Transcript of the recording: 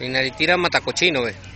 Y matacochino, ve.